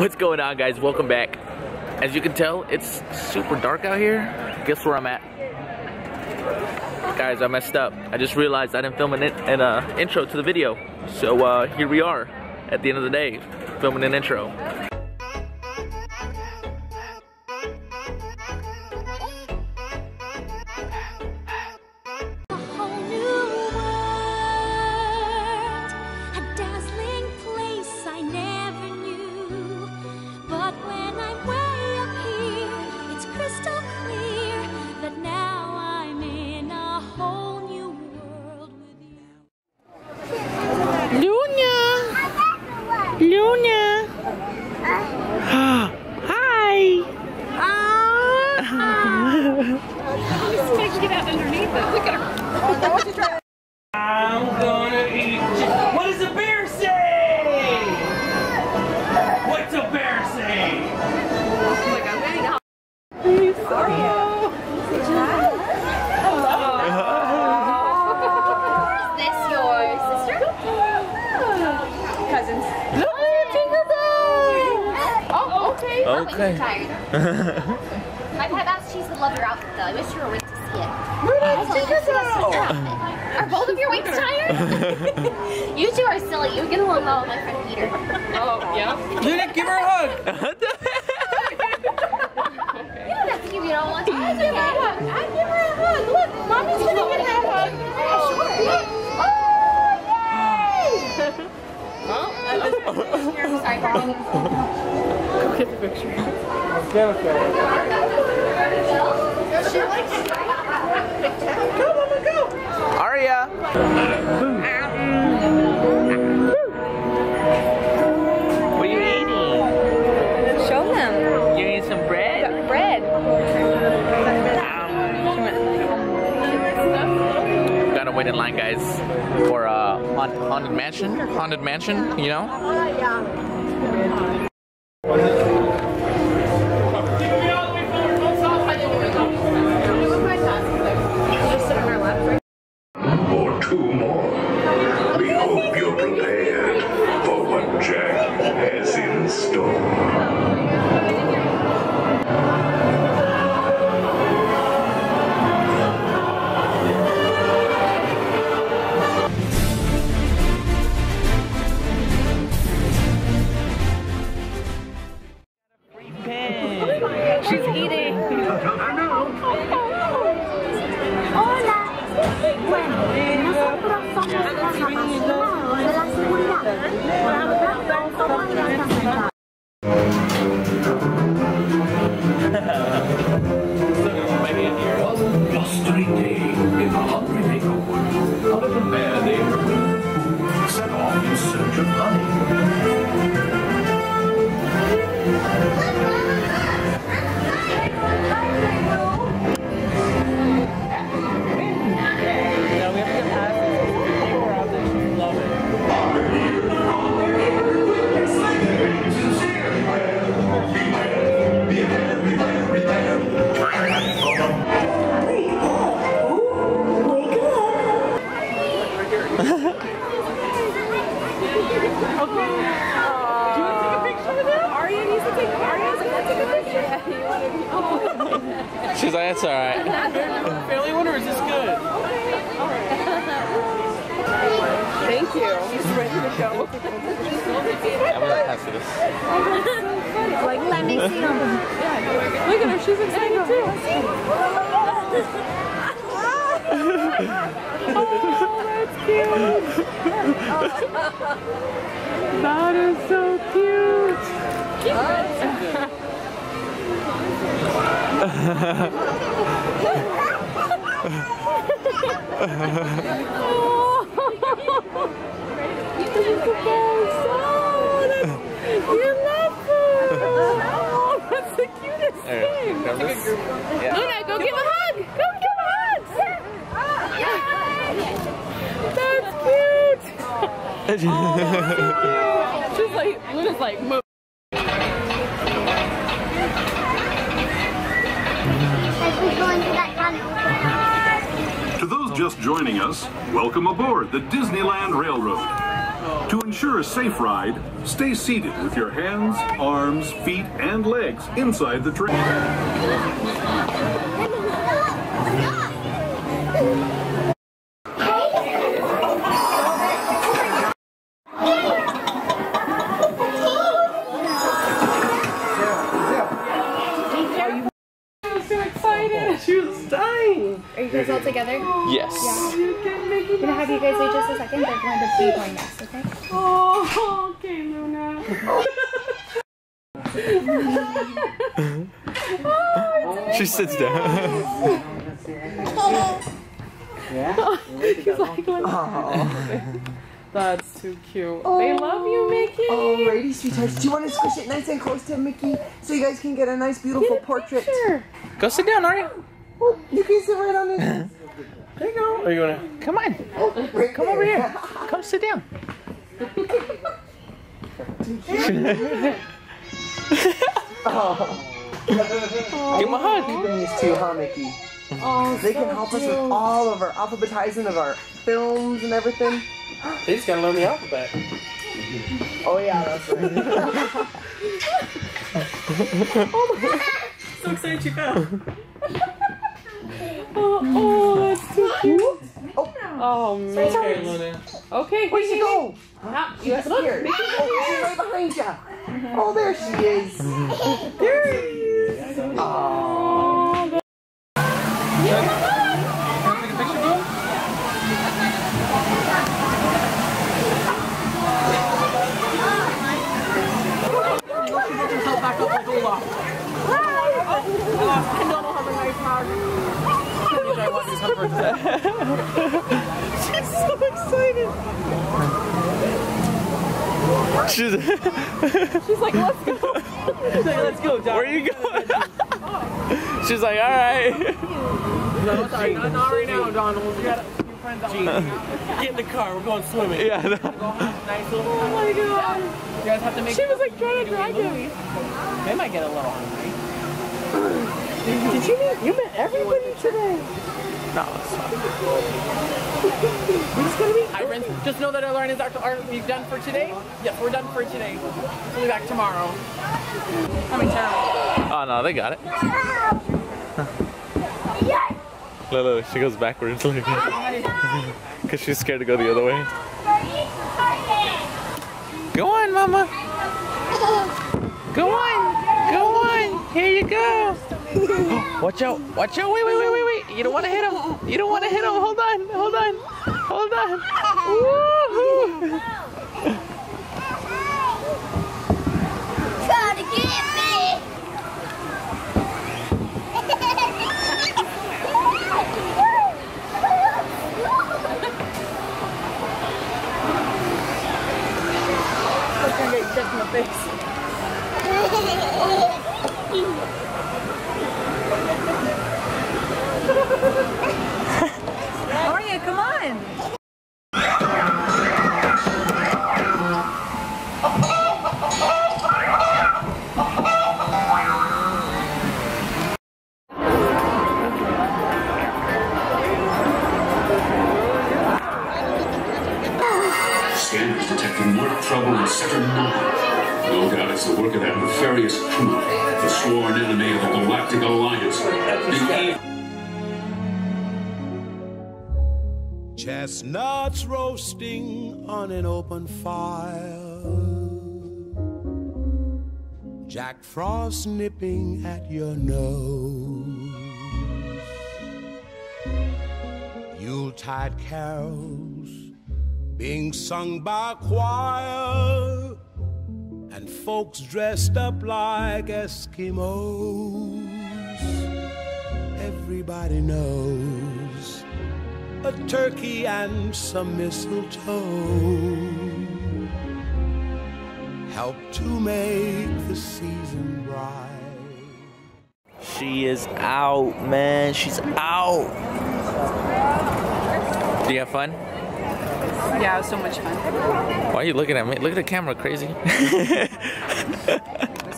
What's going on guys? Welcome back. As you can tell, it's super dark out here. Guess where I'm at? Guys, I messed up. I just realized I didn't film an, in, an uh, intro to the video. So uh, here we are at the end of the day, filming an intro. Okay. Oh, but tired. My pet asked she would love your outfit though. I wish you were waiting to see it. That's why you see your outfit. Are both of your wings tired? you two are silly. You get along well with my friend Peter. Oh, yeah? Luna, give her a hug. You don't have to give me all one time. It's okay. I give her a hug. Look, mommy's gonna give her a hug. Oh, yeah, sure. Oh, yay! Sorry, Carl. Aria! What are you eating? Show them. You eating some bread? Bread. Gotta wait in line, guys, for uh, Haunted, Mansion. Haunted Mansion, you know? Arya needs to take. Arya's gonna take a picture. Yeah, you want to be. Oh. She's like, that's alright. Family one or is this good? Thank you. She's ready to go. I'm gonna pass this. Like, let me see them. Look at her. She's excited too. That is so cute. That's There, thing. grab this. Yeah. Luna, go give a hug. Go. Cute. She's like, Luna's like, move. To those just joining us, welcome aboard the Disneyland Railroad. To ensure a safe ride, stay seated with your hands, arms, feet, and legs inside the train. Yes. I'm gonna have you guys wait just a second. They're going to be going next, okay? Oh, okay, Luna. She sits down. yeah That's too cute. They oh. love you, Mickey. Alrighty, sweethearts. Do you want to squish it nice and close to Mickey so you guys can get a nice, beautiful portrait? Sure. Go sit down, Aria. Oh, you can sit right on it. There you go. Are you gonna? Come on. Right Come over here. Come sit down. Give him a oh. hug. These two, huh, Mickey? Oh, They can help us with all of our alphabetizing of our films and everything. They just gotta learn the alphabet. Oh yeah, that's right. Oh my god! So excited you fell. oh, oh, that's too cute. Oh, man. Okay, Luna. Okay, Where'd she go? Now, you have to look. Here. Mickey's Oh, she's right behind you. Oh, there she is. There he is. Oh. She's, so excited. She's like, let's go. She's like, let's go, John. where are you going? She's like, all right. No, sorry, not, not right now, Donald. We got a few friends out. Get in the car. We're going swimming. Yeah. no. Nice little. Oh my god. You guys have to make. She was like trying to drag him. They might get a little hungry. Did you meet? You met everybody today. No, it's fine. We're just gonna be. Hi, friends. Just know that our learning is our, are we done for today? Yes, we're done for today. We'll be back tomorrow. I mean, terrible. Oh no, they got it. Look, look, she goes backwards. Because she's scared to go the other way. Go on, mama. Go on. Go on. Here you go. Watch out. Watch out. Wait, wait, wait, wait, wait. You don't want to hit him. You don't want to hit him. Hold on. Hold on. Hold on. 9. It's the work of that nefarious crew, the sworn enemy of the Galactic Alliance. The Chestnuts roasting on an open fire. Jack Frost nipping at your nose. Yuletide carols being sung by choir. And folks dressed up like Eskimos. Everybody knows a turkey and some mistletoe help to make the season bright. She is out, man. She's out. Do you have fun? Yeah, it was so much fun. Why are you looking at me? Look at the camera, crazy.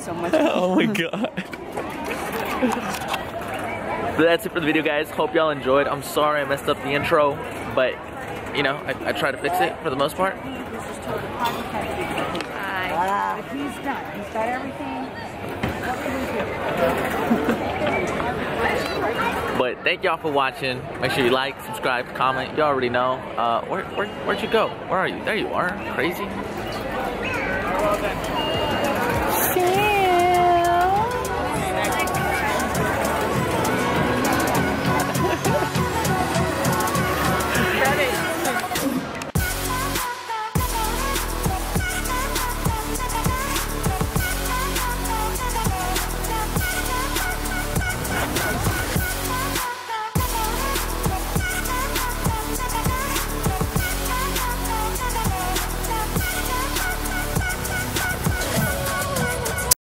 So much fun. oh my god. But that's it for the video, guys. Hope y'all enjoyed. I'm sorry I messed up the intro, but you know, I, I try to fix it for the most part. He's done. He's got everything. What can we do? Thank y'all for watching. Make sure you like, subscribe, comment. You already know. Uh, where, where, where'd you go? Where are you? There you are. Crazy.